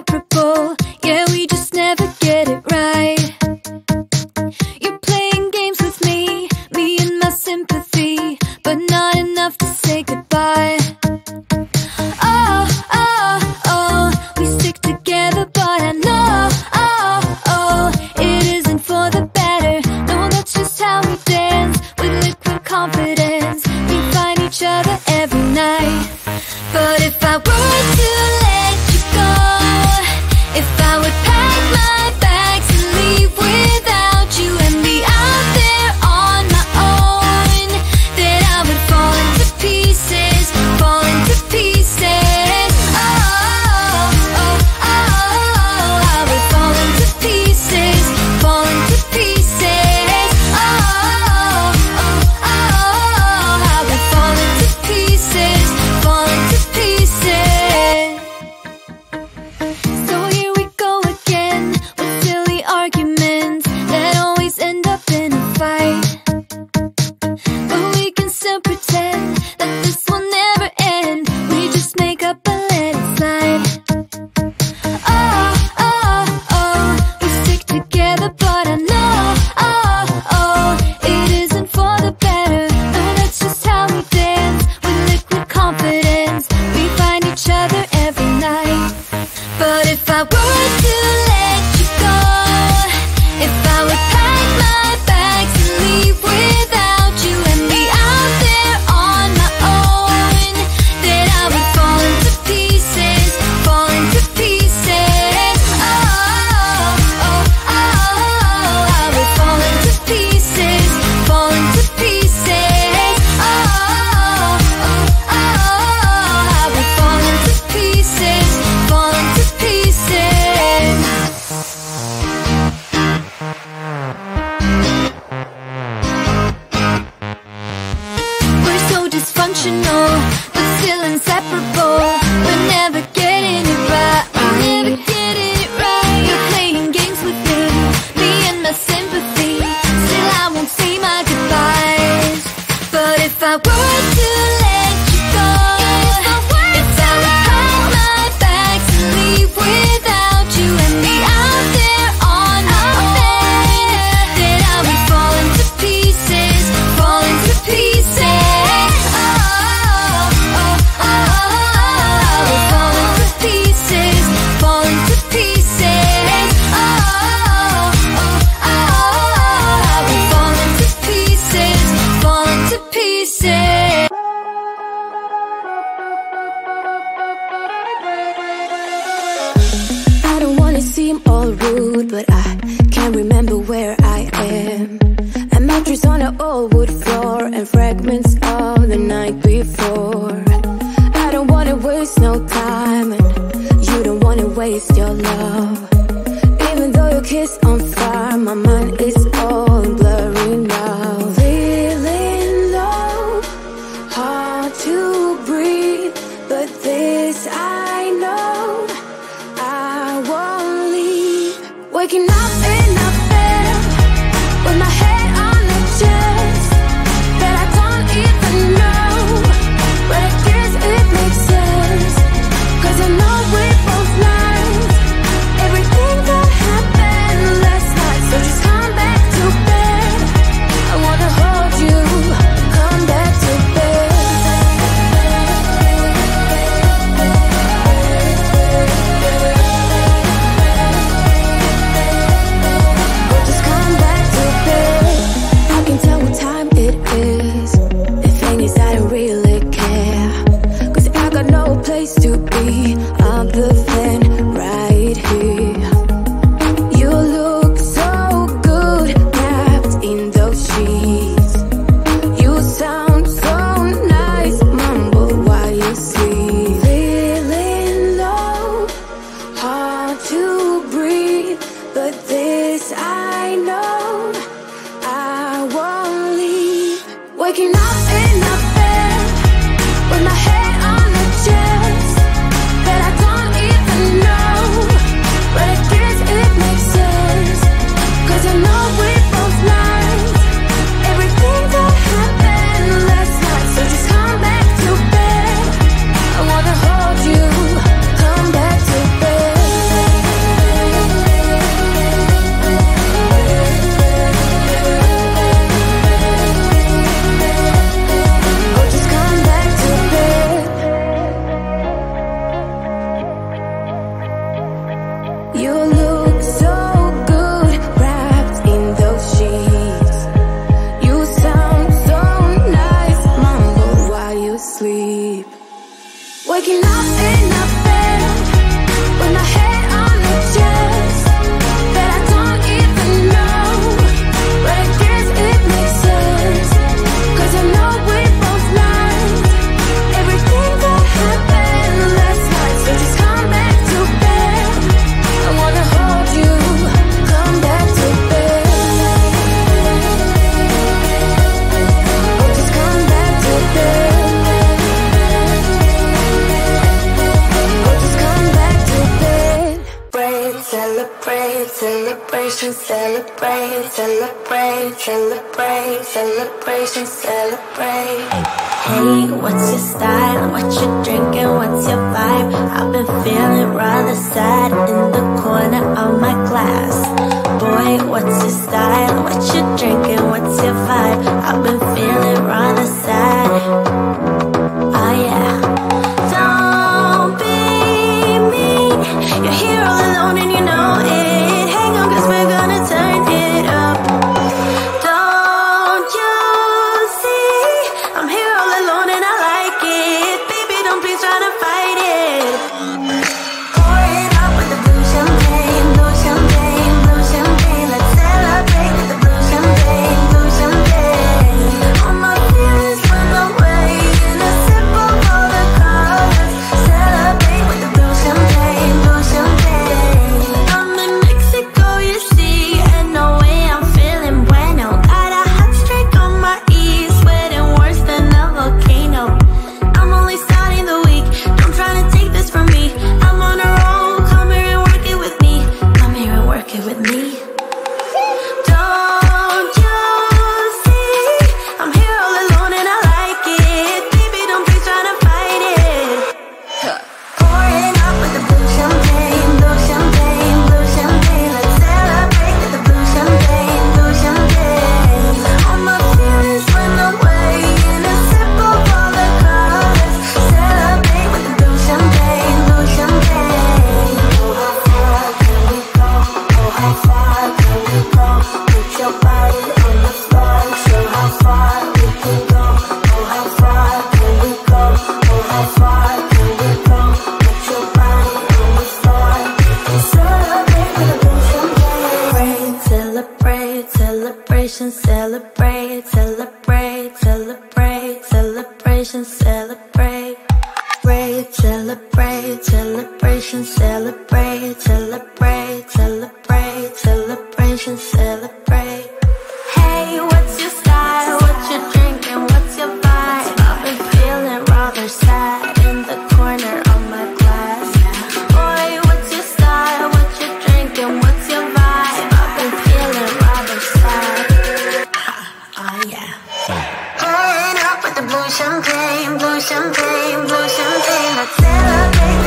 I prepare. lemon You don't wanna waste your love. Even though your kiss on fire My mind is place to What's your style? What you drinking? What's your vibe? I've been feeling rather sad in the corner of my glass. Boy, what's your style? What you drinking? What's your vibe? I've been feeling rather sad. conversation Blue champagne, blue champagne, blue champagne, I tell her.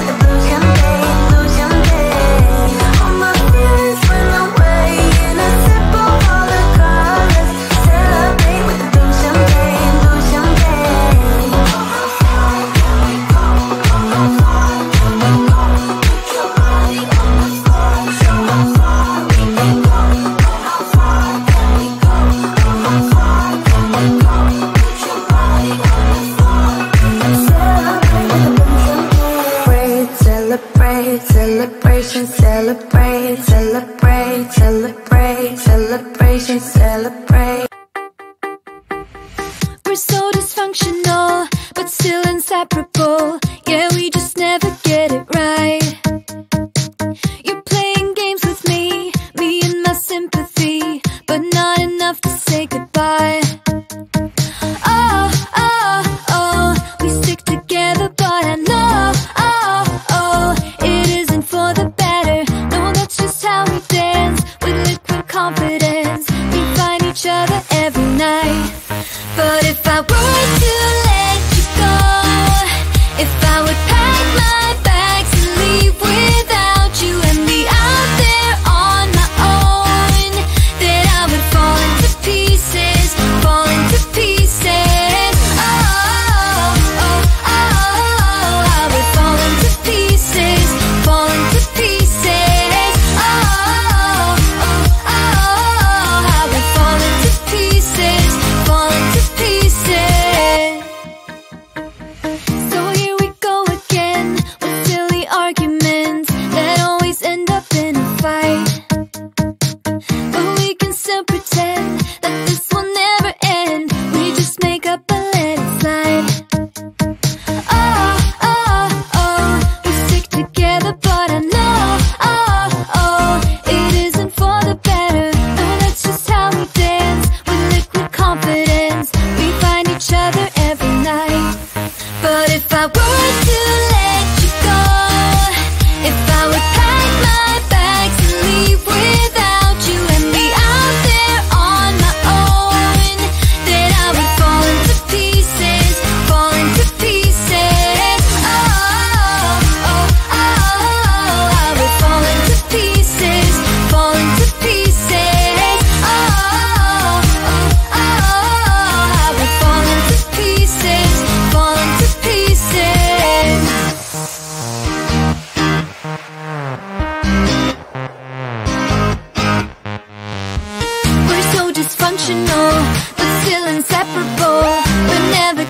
dysfunctional, but still inseparable. We're never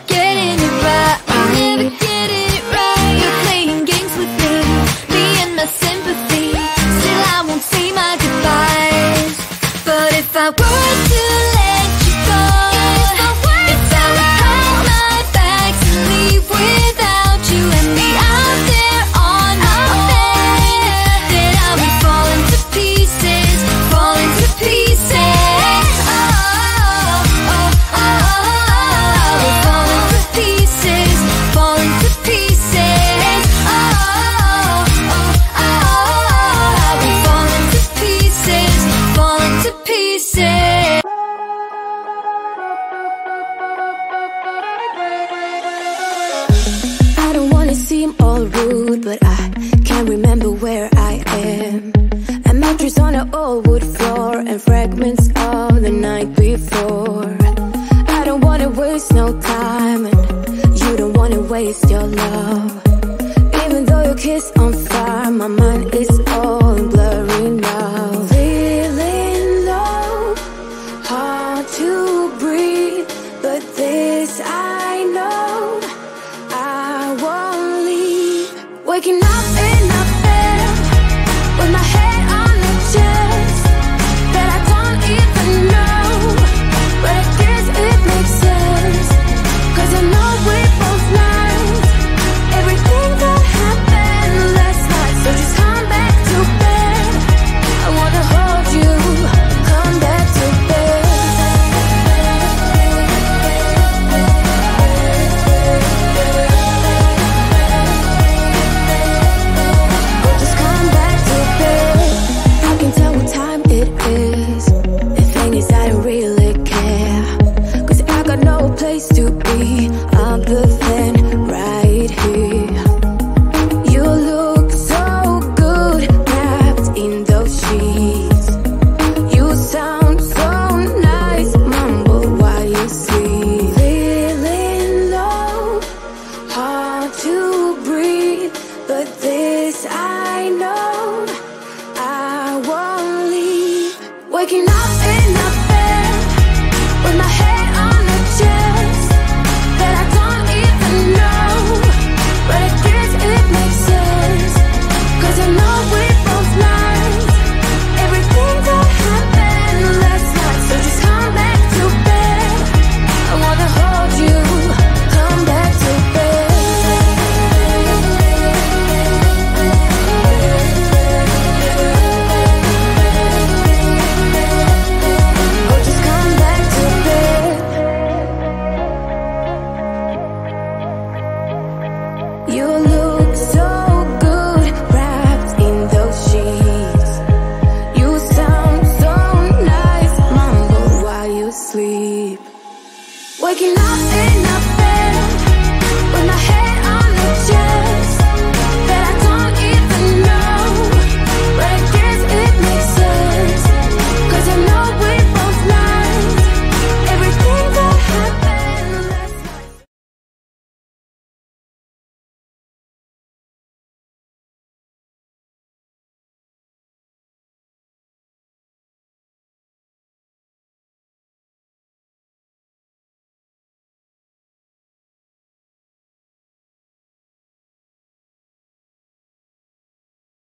And fragments of the night before. I don't wanna waste no time And you don't wanna waste your love. Even though your kiss on fire My mind is all waking up and up.